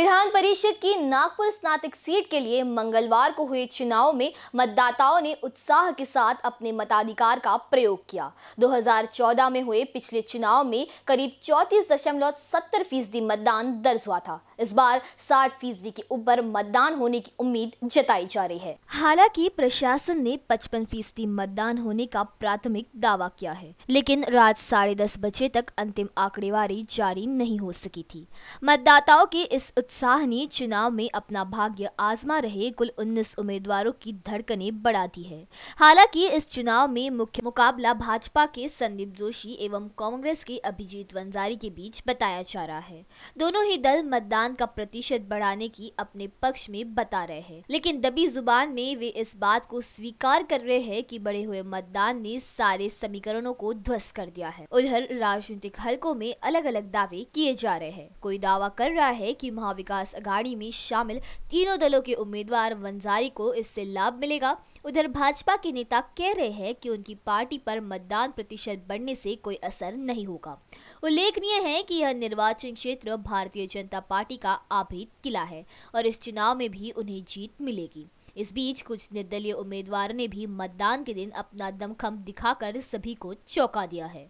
विधान परिषद की नागपुर स्नातक सीट के लिए मंगलवार को हुए चुनाव में मतदाताओं ने उत्साह के साथ अपने मताधिकार का प्रयोग किया। 2014 में हुए पिछले चुनाव में करीब चौतीस दशमलव सत्तर फ़ीसदी मतदान दर्ज हुआ था। इस बार 60 फ़ीसदी के ऊपर मतदान होने की उम्मीद जताई जा रही है। हालाँकि प्रशासन ने 55 फ़ीसदी मतदान होने का प्राथमिक दावा किया है, लेकिन रात साढ़े दस बजे तक अंतिम आंकड़ेवारी जारी नहीं हो सकी थी। मतदाताओं के इस उत्साह ने चुनाव में अपना भाग्य आजमा रहे कुल 19 उम्मीदवारों की धड़कनें बढ़ा दी है। हालाँकि इस चुनाव में मुख्य मुकाबला भाजपा के संदीप जोशी एवं कांग्रेस के अभिजीत वंजारी के बीच बताया जा रहा है। दोनों ही दल मतदान का प्रतिशत बढ़ाने की अपने पक्ष में बता रहे हैं। लेकिन दबी ज़ुबान में वे इस बात को स्वीकार कर रहे हैं कि बढ़े हुए मतदान ने सारे समीकरणों को ध्वस्त कर दिया है। उधर राजनीतिक हलकों में अलग अलग दावे किए जा रहे हैं। कोई दावा कर रहा है कि महाविकास अघाड़ी में शामिल तीनों दलों के उम्मीदवार वंजारी को इससे लाभ मिलेगा। उधर भाजपा के नेता कह रहे हैं कि उनकी पार्टी पर मतदान प्रतिशत बढ़ने से कोई असर नहीं होगा। उल्लेखनीय है कि यह निर्वाचन क्षेत्र भारतीय जनता पार्टी का आभेद किला है और इस चुनाव में भी उन्हें जीत मिलेगी। इस बीच कुछ निर्दलीय उम्मीदवारों ने भी मतदान के दिन अपना दमखम दिखाकर सभी को चौंका दिया है।